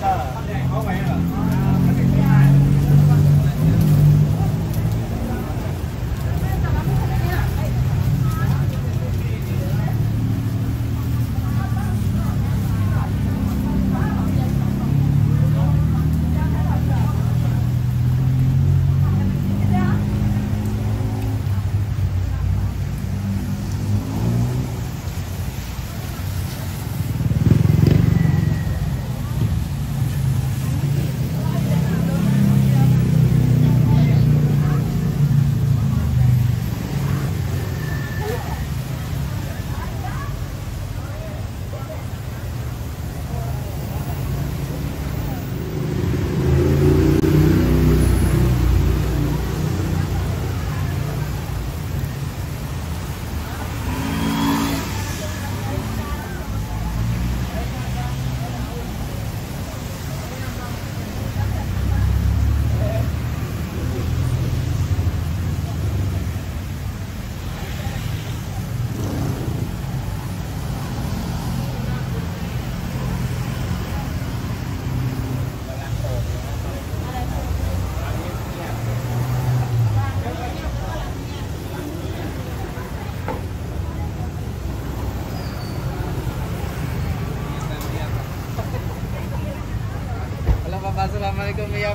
có mẹ rồi Bapak, Assalamualaikum ya.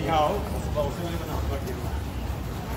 यहाँ आओ उसी में बनाओ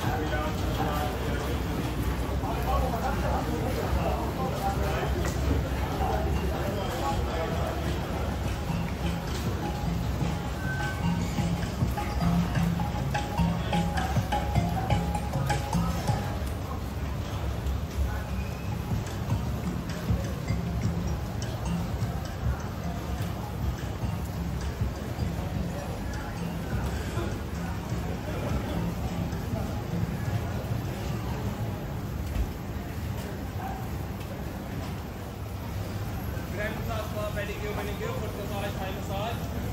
pedicure, ああ。Manicure, foot massage, thigh massage. Tap-tap,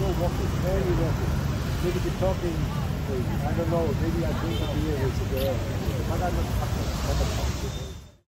go walking, barely walking. Maybe the talking, maybe. I don't know. Maybe I think the beer is there.